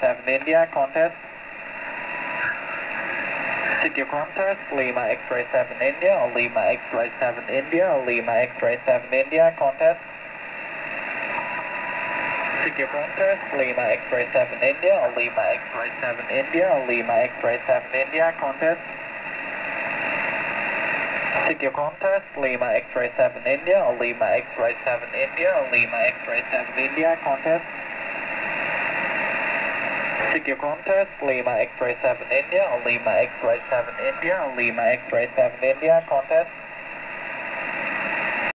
7 India, contest. City of contest, Lima X-ray 7 India, Lima X-ray 7 India, Lima X-ray 7 India, contest. City of contest, Lima X-ray 7 India, Lima X-ray 7 India, Lima X-ray 7 India, contest. CQ contest, Lima X-ray 7 India, Lima X-ray 7 India, Lima X-ray 7 India, CQ contest, Lima X-ray 7 India, Lima X-ray 7 India, Lima X-ray 7 India, contest.